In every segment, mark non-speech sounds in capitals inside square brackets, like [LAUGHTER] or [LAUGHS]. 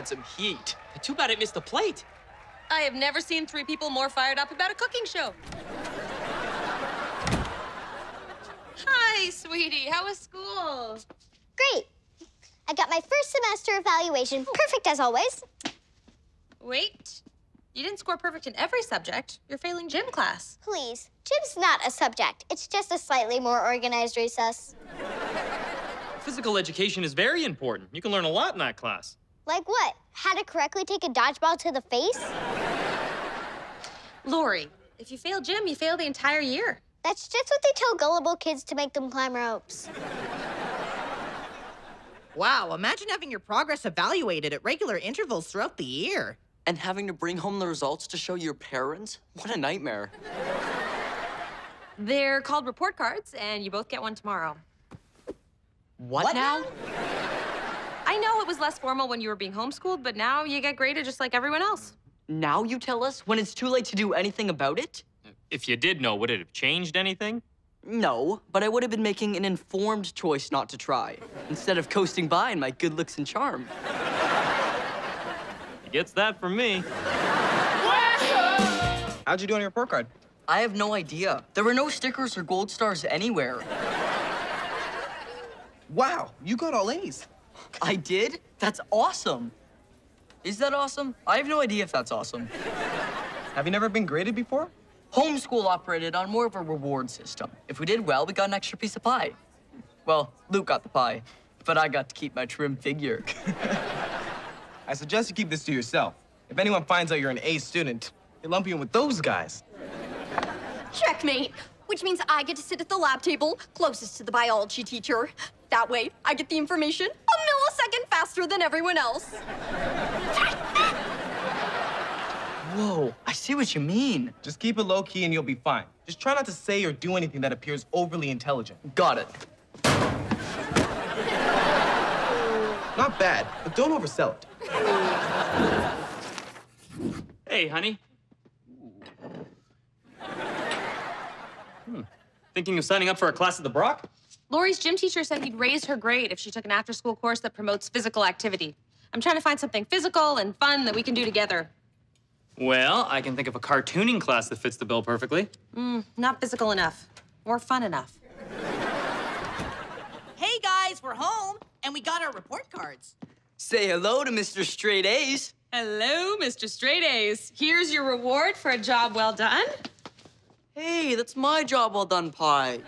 had some heat. Too bad it missed the plate. I have never seen three people more fired up about a cooking show. Hi, sweetie. How was school? Great. I got my first semester evaluation. Perfect as always. Wait. You didn't score perfect in every subject. You're failing gym class. Please. Gym's not a subject. It's just a slightly more organized recess. Physical education is very important. You can learn a lot in that class. Like what? How to correctly take a dodgeball to the face? Lori, if you fail gym, you fail the entire year. That's just what they tell gullible kids to make them climb ropes. Wow, imagine having your progress evaluated at regular intervals throughout the year. And having to bring home the results to show your parents? What a nightmare. They're called report cards, and you both get one tomorrow. What, What now? now? I know it was less formal when you were being homeschooled, but now you get graded just like everyone else. Now you tell us when it's too late to do anything about it? If you did know, would it have changed anything? No, but I would have been making an informed choice not to try, instead of coasting by in my good looks and charm. He gets that from me. How'd you do on your report card? I have no idea. There were no stickers or gold stars anywhere. Wow, you got all A's. I did? That's awesome. Is that awesome? I have no idea if that's awesome. Have you never been graded before? Homeschool operated on more of a reward system. If we did well, we got an extra piece of pie. Well, Luke got the pie, but I got to keep my trim figure. [LAUGHS] I suggest you keep this to yourself. If anyone finds out you're an A student, they lump you in with those guys. Checkmate, which means I get to sit at the lab table closest to the biology teacher. That way, I get the information a millisecond faster than everyone else. Whoa, I see what you mean. Just keep it low key and you'll be fine. Just try not to say or do anything that appears overly intelligent. Got it. Not bad, but don't oversell it. Hey, honey. Hmm. Thinking of signing up for a class at the Brock? Lori's gym teacher said he'd raise her grade if she took an after school course that promotes physical activity. I'm trying to find something physical and fun that we can do together. Well, I can think of a cartooning class that fits the bill perfectly. Mm, not physical enough, or fun enough. Hey guys, we're home and we got our report cards. Say hello to Mr. Straight A's. Hello, Mr. Straight A's. Here's your reward for a job well done. Hey, that's my job well done pie.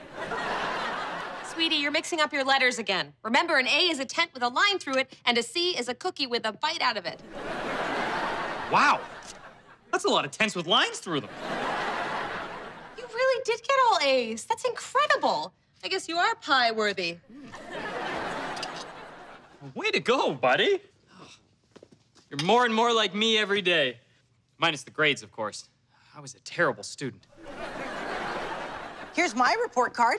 Sweetie, you're mixing up your letters again. Remember, an A is a tent with a line through it, and a C is a cookie with a bite out of it. Wow. That's a lot of tents with lines through them. You really did get all A's. That's incredible. I guess you are pie worthy. Way to go, buddy. You're more and more like me every day. Minus the grades, of course. I was a terrible student. Here's my report card.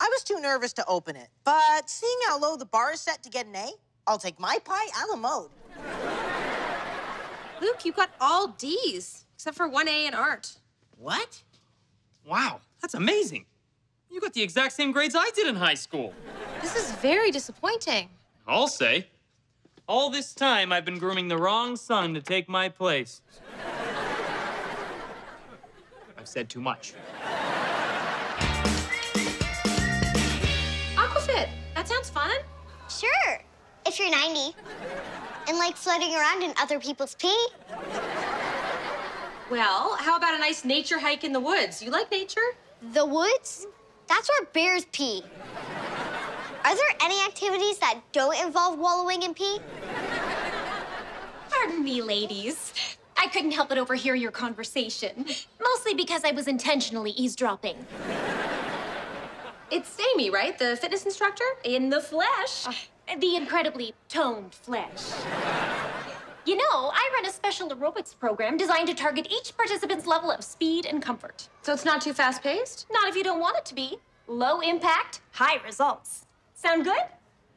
I was too nervous to open it, but seeing how low the bar is set to get an A, I'll take my pie a la mode. Luke, you got all D's, except for one A in art. What? Wow, that's amazing. You got the exact same grades I did in high school. This is very disappointing. I'll say. All this time, I've been grooming the wrong son to take my place. I've said too much. Aquafit, that sounds fun. Sure, if you're 90. And like floating around in other people's pee. Well, how about a nice nature hike in the woods? You like nature? The woods? That's where bears pee. Are there any activities that don't involve wallowing in pee? Pardon me, ladies. I couldn't help but overhear your conversation, mostly because I was intentionally eavesdropping. It's Amy, right? The fitness instructor? In the flesh. Uh, the incredibly toned flesh. You know, I run a special aerobics program designed to target each participant's level of speed and comfort. So it's not too fast paced? Not if you don't want it to be. Low impact, high results. Sound good?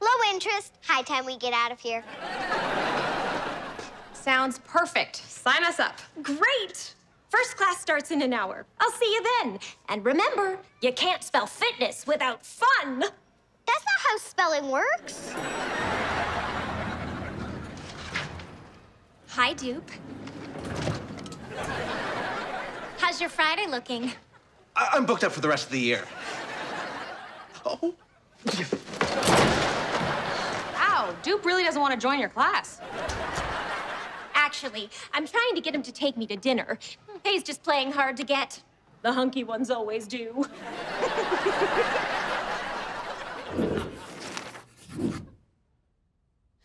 Low interest, high time we get out of here. Sounds perfect. Sign us up. Great! First class starts in an hour. I'll see you then. And remember, you can't spell fitness without fun. That's not how spelling works. Hi, Dupe. How's your Friday looking? I- I'm booked up for the rest of the year. Oh, Ow, Dupe really doesn't want to join your class. Actually, I'm trying to get him to take me to dinner. He's just playing hard to get. The hunky ones always do.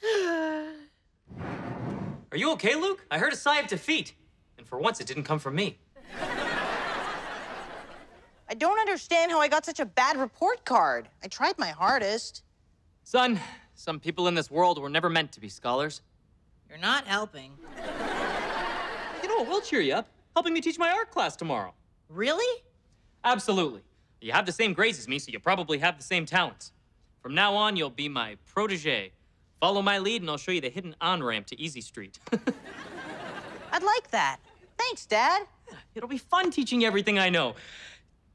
[SIGHS] Are you okay, Luke? I heard a sigh of defeat. And for once, it didn't come from me. I don't understand how I got such a bad report card. I tried my hardest. Son, some people in this world were never meant to be scholars. You're not helping. [LAUGHS] You know what will cheer you up? Helping me teach my art class tomorrow. Really? Absolutely. You have the same grades as me, so you probably have the same talents. From now on, you'll be my protege. Follow my lead, and I'll show you the hidden on ramp to Easy Street. [LAUGHS] I'd like that. Thanks, Dad. It'll be fun teaching you everything I know.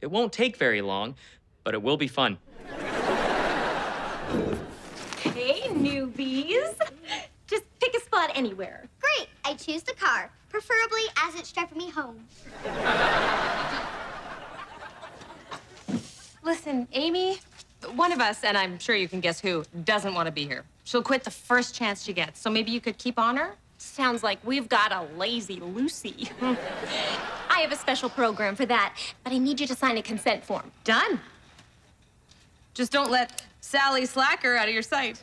It won't take very long, but it will be fun. Hey, newbies. Just pick a spot anywhere. Great, I choose the car, preferably as it's driving me home. Listen, Amy, one of us, and I'm sure you can guess who, doesn't want to be here. She'll quit the first chance she gets. So maybe you could keep on her? Sounds like we've got a lazy Lucy. [LAUGHS] I have a special program for that, but I need you to sign a consent form. Done. Just don't let Sally Slacker out of your sight.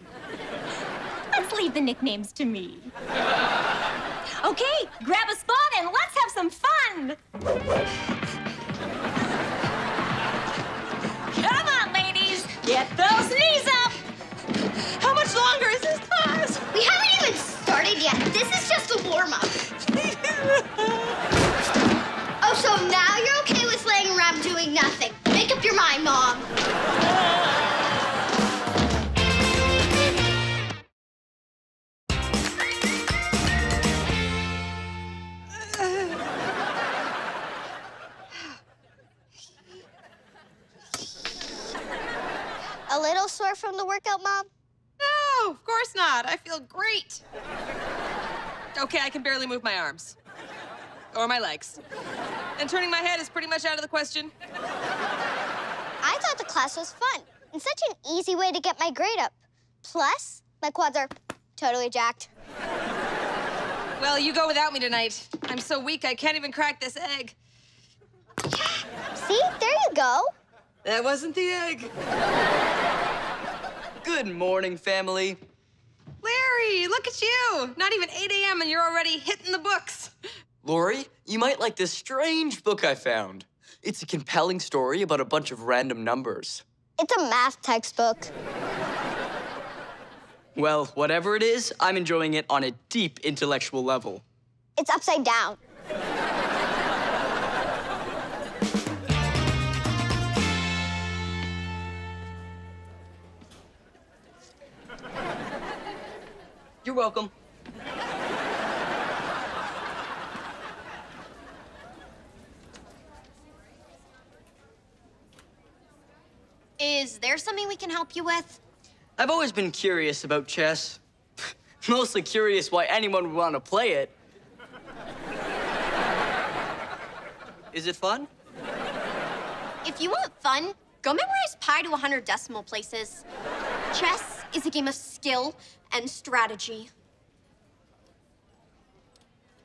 Let's leave the nicknames to me. Okay, grab a spot and let's have some fun. Come on, ladies. Get those knees up. How much longer is this class? We haven't even started yet. This is just a warm up. [LAUGHS] oh, so now you're okay with laying around doing nothing? Make up your mind, Mom. From the workout, Mom? No, of course not. I feel great. Okay, I can barely move my arms. Or my legs. And turning my head is pretty much out of the question. I thought the class was fun and such an easy way to get my grade up. Plus, my quads are totally jacked. Well, you go without me tonight. I'm so weak I can't even crack this egg. See, there you go. That wasn't the egg. Good morning, family. Larry, look at you. Not even 8 a.m. and you're already hitting the books. Lori, you might like this strange book I found. It's a compelling story about a bunch of random numbers. It's a math textbook. Well, whatever it is, I'm enjoying it on a deep intellectual level. It's upside down. You're welcome. Is there something we can help you with? I've always been curious about chess. [LAUGHS] Mostly curious why anyone would want to play it. Is it fun? If you want fun, go memorize pi to 100 decimal places. Chess is a game of skill and strategy.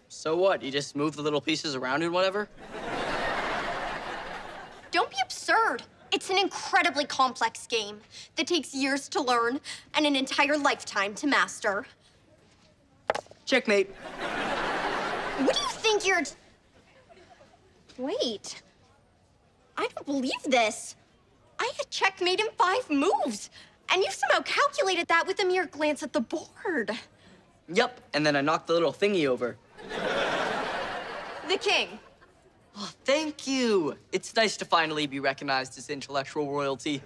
So what? You just move the little pieces around and whatever? Don't be absurd. It's an incredibly complex game that takes years to learn and an entire lifetime to master. Checkmate. What do you think you're. Wait. I don't believe this. I had checkmate in five moves, and you somehow calculated that with a mere glance at the board. Yep, and then I knocked the little thingy over. The king. Oh, thank you. It's nice to finally be recognized as intellectual royalty.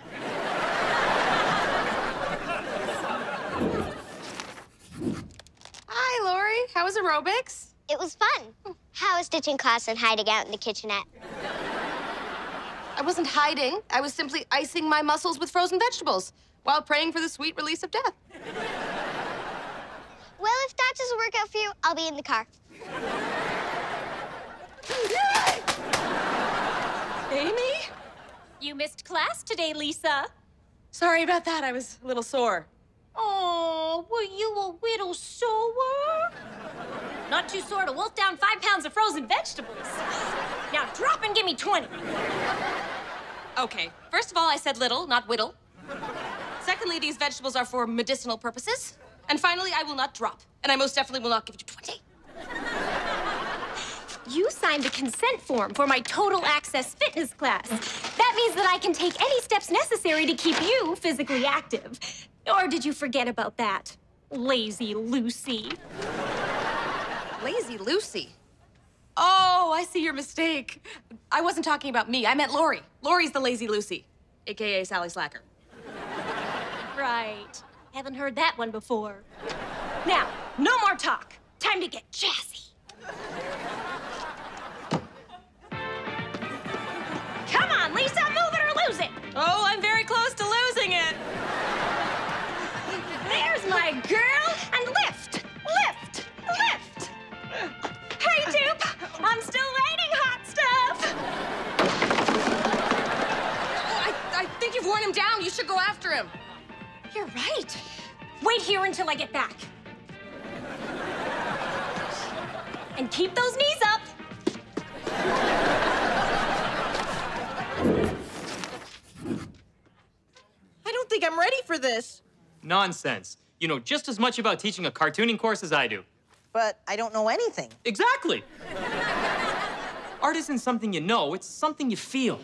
Hi, Lori. How was aerobics? It was fun. How was ditching class and hiding out in the kitchenette? I wasn't hiding. I was simply icing my muscles with frozen vegetables. While praying for the sweet release of death. Well, if that doesn't work out for you, I'll be in the car. Amy? You missed class today, Lisa. Sorry about that. I was a little sore. Oh, were you a little sore? Not too sore to wolf down five pounds of frozen vegetables. Now drop and give me 20. Okay, first of all, I said little, not whittle. Secondly, these vegetables are for medicinal purposes. And finally, I will not drop. And I most definitely will not give you 20. You signed a consent form for my total access fitness class. That means that I can take any steps necessary to keep you physically active. Or did you forget about that? Lazy Lucy. Lazy Lucy. Oh, I see your mistake. I wasn't talking about me. I meant Lori. Lori's the Lazy Lucy, aka Sally Slacker. Right. Haven't heard that one before. Now, no more talk. Time to get jazzy. Come on, Lisa, move it or lose it. Oh, I'm very close to losing it. There's my girl. And lift, lift, lift. Hey, Dupe. I'm still waiting, hot stuff. Oh, I, I think you've worn him down. You should go after him. You're right. Wait here until I get back. And keep those knees up. I don't think I'm ready for this, Nonsense. You know just as much about teaching a cartooning course as I do. but I don't know anything. Exactly. Art isn't something you know, it's something you feel.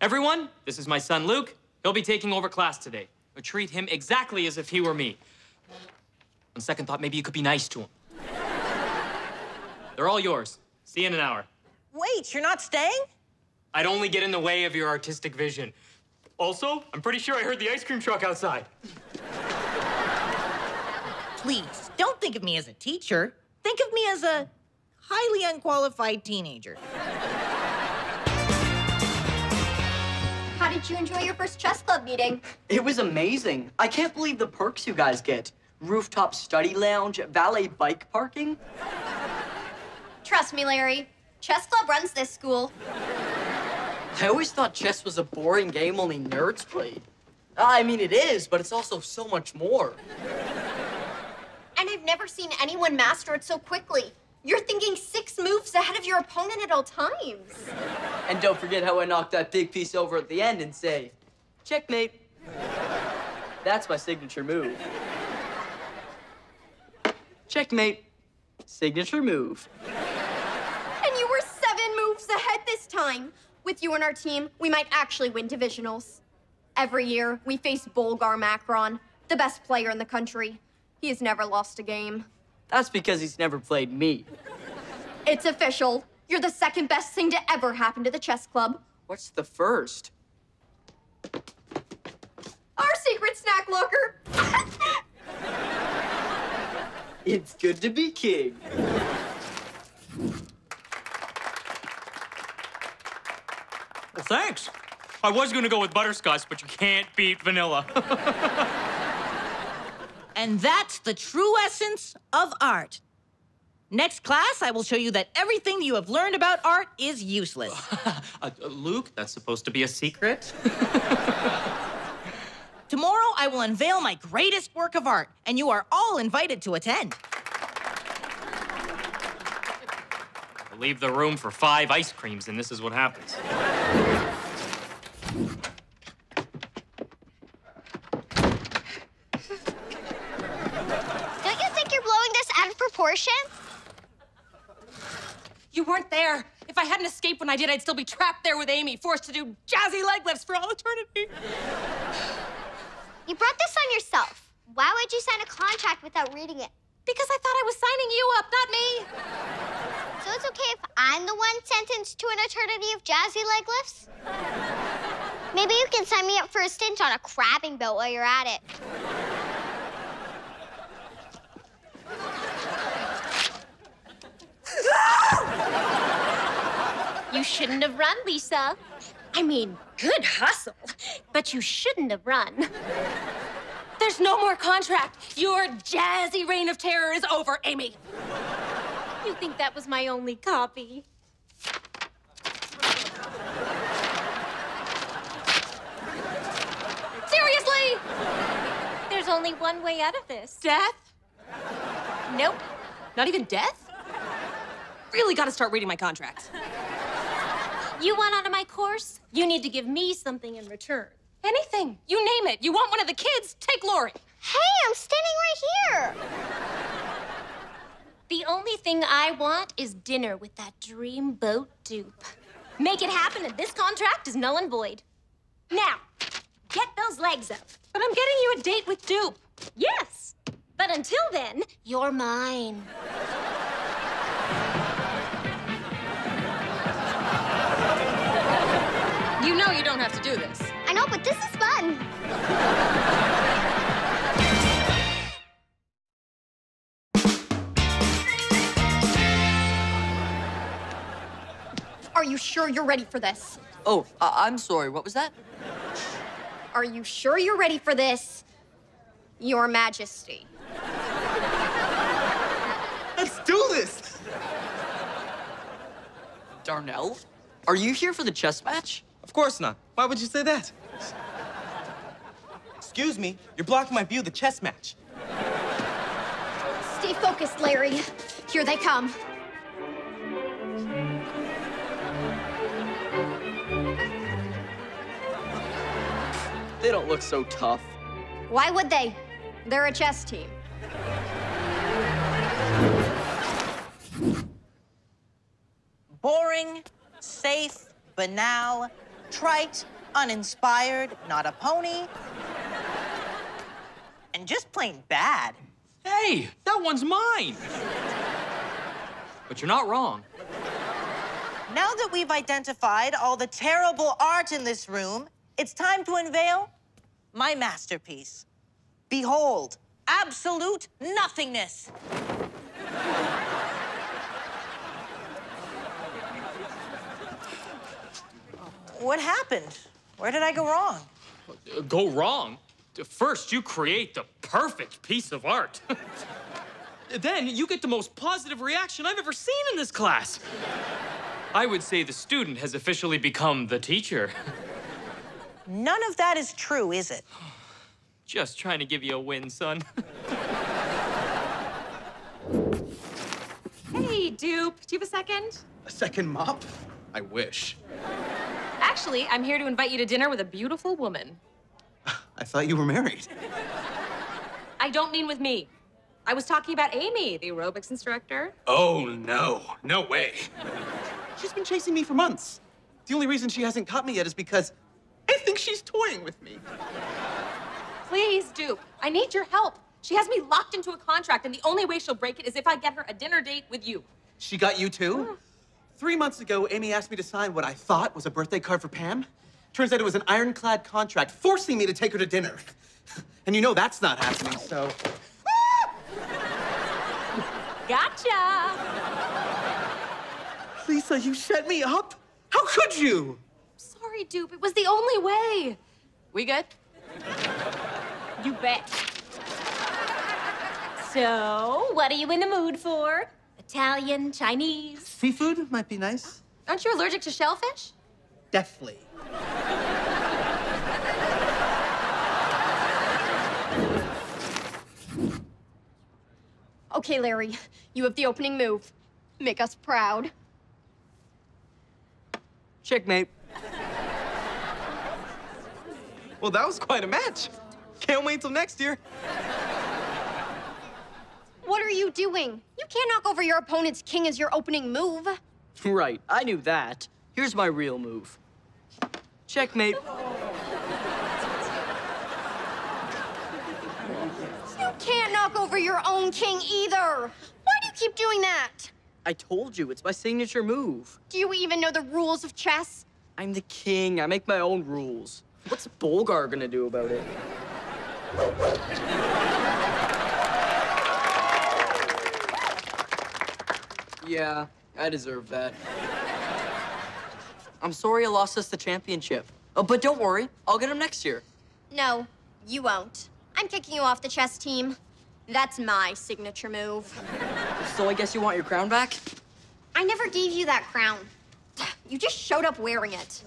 Everyone, this is my son Luke. He'll be taking over class today. But treat him exactly as if he were me. On second thought, maybe you could be nice to him. They're all yours. See you in an hour. Wait, you're not staying? I'd only get in the way of your artistic vision. Also, I'm pretty sure I heard the ice cream truck outside. Please, don't think of me as a teacher. Think of me as a highly unqualified teenager. Did you enjoy your first chess club meeting? It was amazing. I can't believe the perks you guys get. Rooftop study lounge, valet bike parking. Trust me, Larry. Chess club runs this school. I always thought chess was a boring game only nerds played. I mean, it is, but it's also so much more. And I've never seen anyone master it so quickly. You're thinking six moves ahead of your opponent at all times. And don't forget how I knocked that big piece over at the end and say, checkmate. That's my signature move. Checkmate. Signature move. And you were seven moves ahead this time. With you and our team, we might actually win divisionals. Every year, we face Bolgar Macron, the best player in the country. He has never lost a game. That's because he's never played me. It's official. You're the second best thing to ever happen to the chess club. What's the first? Our secret snack locker. [LAUGHS] It's good to be king. Well, thanks. I was gonna go with butterscotch, but you can't beat vanilla. [LAUGHS] And that's the true essence of art. Next class, I will show you that everything you have learned about art is useless. [LAUGHS] uh, Luke, that's supposed to be a secret. [LAUGHS] Tomorrow, I will unveil my greatest work of art, and you are all invited to attend. Leave the room for five ice creams, and this is what happens. Don't you think you're blowing this proportion? You weren't there. If I hadn't escaped when I did, I'd still be trapped there with Amy, forced to do jazzy leg lifts for all eternity. You brought this on yourself. Why would you sign a contract without reading it? Because I thought I was signing you up, not me. So it's okay if I'm the one sentenced to an eternity of jazzy leg lifts? Maybe you can sign me up for a stint on a crabbing boat while you're at it. [LAUGHS] You shouldn't have run, Lisa. I mean, good hustle. But you shouldn't have run. There's no more contract. Your jazzy reign of terror is over, Amy. You think that was my only copy? Seriously? There's only one way out of this. Death? Nope. Not even death? Really gotta start reading my contract. You want out of my course? You need to give me something in return. Anything. You name it. You want one of the kids? Take Lori. Hey, I'm standing right here. The only thing I want is dinner with that dreamboat dupe. Make it happen, and this contract is null and void. Now, get those legs up. But I'm getting you a date with Dupe. Yes, but until then, you're mine. You know you don't have to do this. I know, but this is fun. Are you sure you're ready for this? Oh, I- I'm sorry. What was that? Are you sure you're ready for this? Your Majesty. Let's do this! Darnell? Are you here for the chess match? Of course not. Why would you say that? Excuse me, you're blocking my view of the chess match. Stay focused, Larry. Here they come. They don't look so tough. Why would they? They're a chess team. Boring, safe, banal, trite, uninspired, not a pony, and just plain bad. Hey, that one's mine. But you're not wrong. Now that we've identified all the terrible art in this room, it's time to unveil my masterpiece. Behold, absolute nothingness. What happened? Where did I go wrong? Go wrong? First, you create the perfect piece of art. [LAUGHS] then you get the most positive reaction I've ever seen in this class. I would say the student has officially become the teacher. [LAUGHS] None of that is true, is it? [SIGHS] Just trying to give you a win, son. [LAUGHS] Hey, Dupe. Do you have a second? A second mop? I wish. Actually, I'm here to invite you to dinner with a beautiful woman. I thought you were married. I don't mean with me. I was talking about Amy, the aerobics instructor. Oh, no. No way. She's been chasing me for months. The only reason she hasn't caught me yet is because I think she's toying with me. Please, Dupe. I need your help. She has me locked into a contract, and the only way she'll break it is if I get her a dinner date with you. She got you too? Mm. Three months ago, Amy asked me to sign what I thought was a birthday card for Pam. Turns out it was an ironclad contract forcing me to take her to dinner. [LAUGHS] And you know that's not happening, so. [LAUGHS] Gotcha. Lisa, you set me up? How could you? Sorry, Dupe. It was the only way. We good? You bet. So, what are you in the mood for? Italian, Chinese? Seafood might be nice. Aren't you allergic to shellfish? Deathly. Okay, Larry, you have the opening move. Make us proud. Checkmate. Well, that was quite a match. Can't wait till next year. What are you doing? You can't knock over your opponent's king as your opening move. [LAUGHS] Right, I knew that. Here's my real move. Checkmate. You can't knock over your own king either. Why do you keep doing that? I told you, it's my signature move. Do you even know the rules of chess? I'm the king. I make my own rules. What's Bolgar gonna do about it? Yeah, I deserve that. I'm sorry I lost us the championship. Oh, but don't worry, I'll get him next year. No, you won't. I'm kicking you off the chess team. That's my signature move. So I guess you want your crown back? I never gave you that crown. You just showed up wearing it.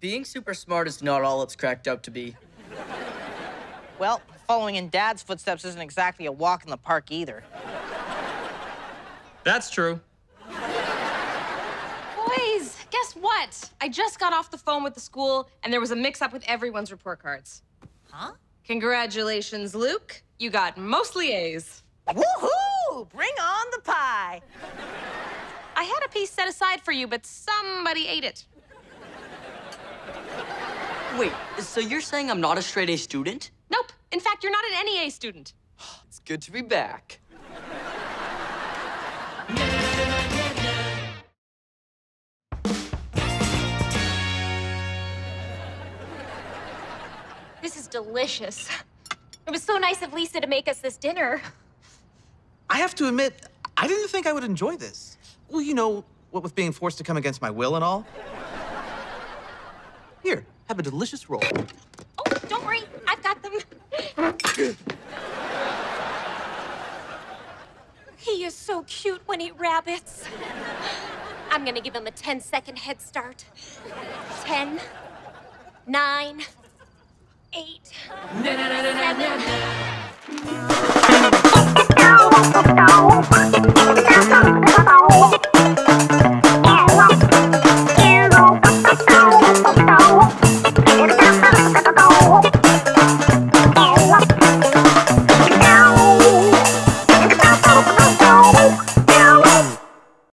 Being super smart is not all it's cracked up to be. Well, following in Dad's footsteps isn't exactly a walk in the park either. That's true. Boys, guess what? I just got off the phone with the school, and there was a mix-up with everyone's report cards. Huh? Congratulations, Luke. You got mostly A's. Woohoo! Bring on the pie! I had a piece set aside for you, but somebody ate it. Wait, so you're saying I'm not a straight A student? Nope. In fact, you're not an NEA student. [SIGHS] It's good to be back. This is delicious. It was so nice of Lisa to make us this dinner. I have to admit, I didn't think I would enjoy this. Well, you know, what with being forced to come against my will and all. Here, have a delicious roll. Oh, don't worry, I've got them. [LAUGHS] he is so cute when he rabbits. I'm gonna give him a 10 second head start. 10, 9, 8, 7.